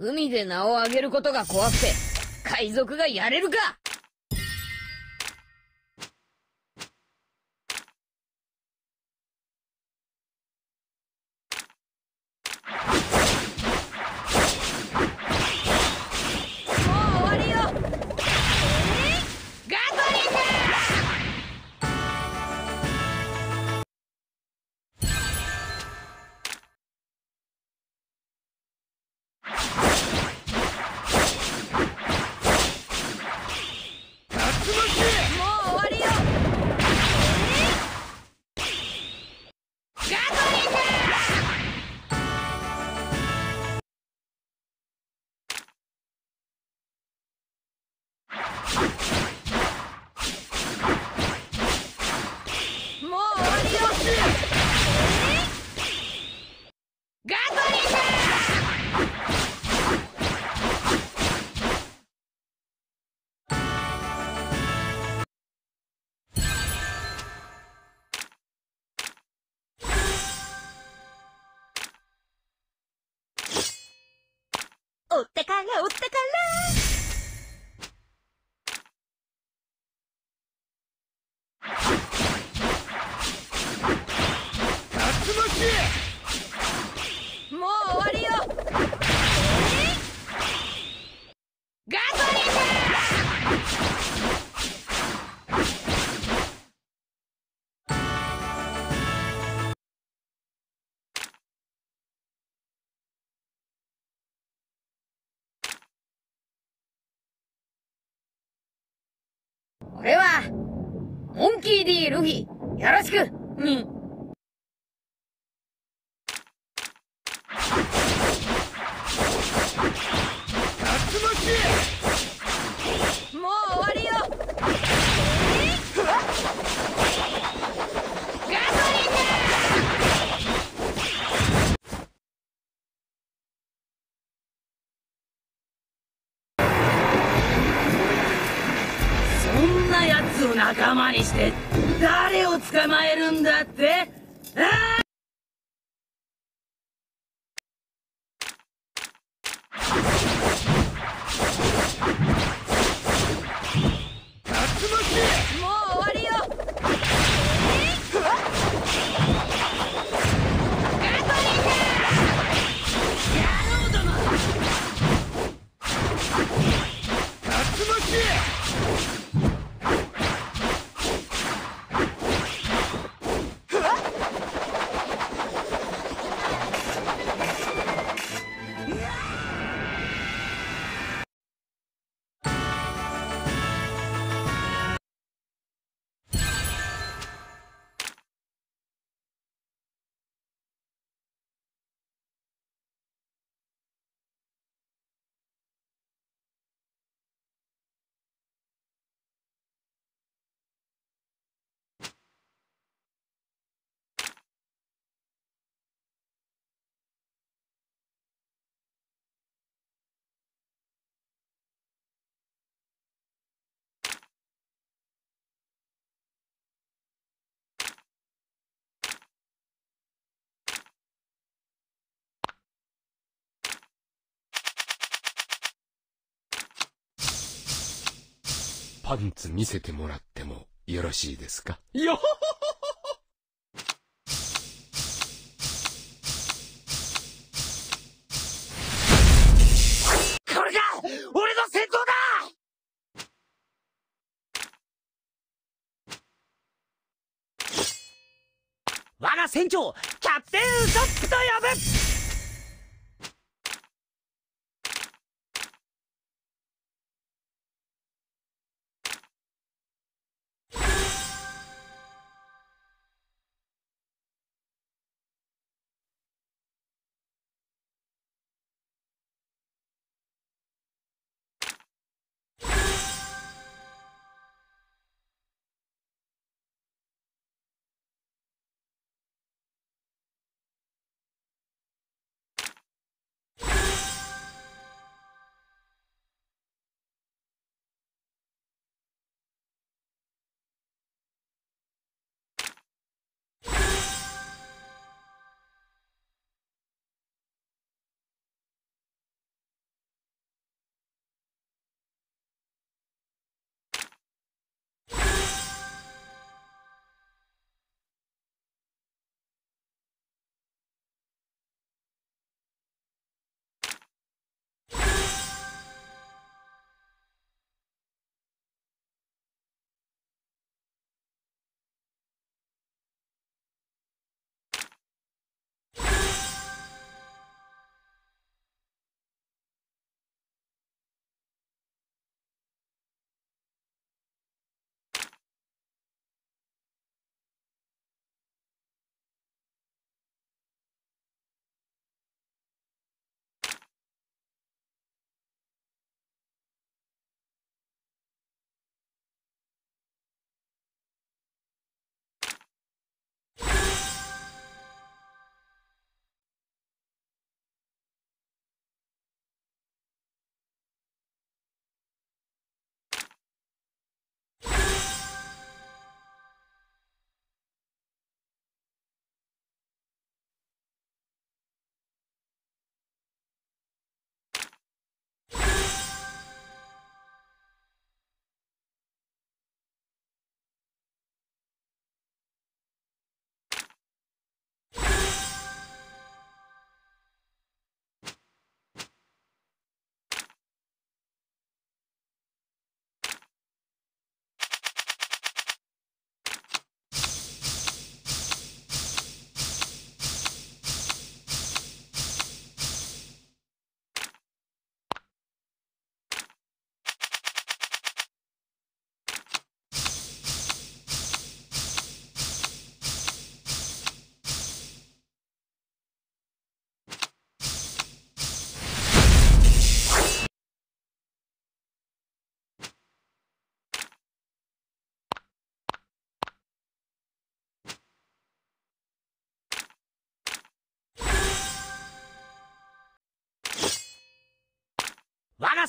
海で名を上げることが怖くて、海賊がやれるかおったから俺は、モンキー D ルフィ、よろしくうん。そを捕まえるんだって。ああパンツ見せてもらってもよろしいですか？よほほこれが俺の戦闘だ！我が船長キャプテンウソップと呼ぶ！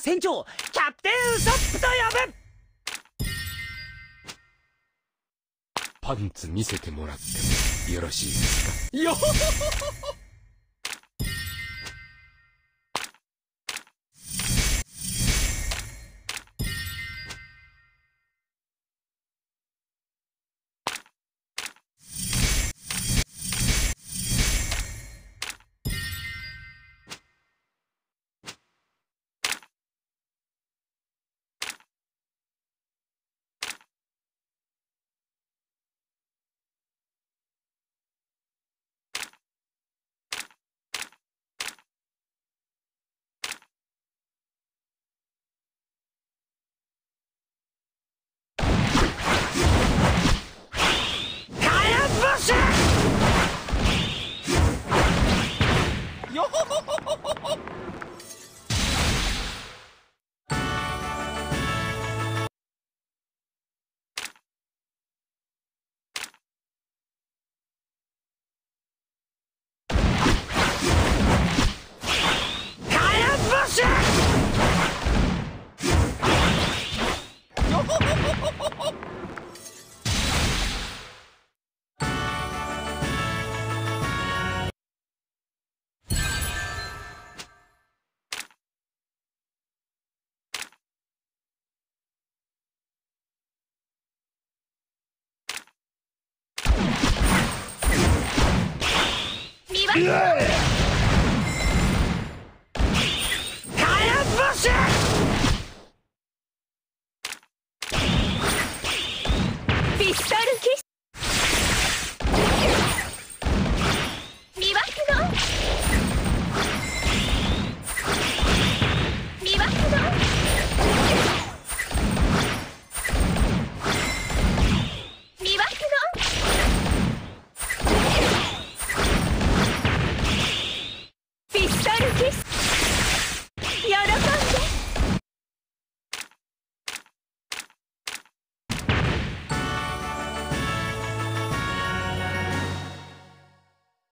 船長キャプテンウソップと呼ぶ。パンツ見せてもらってもよろしいですか？よ Yeah!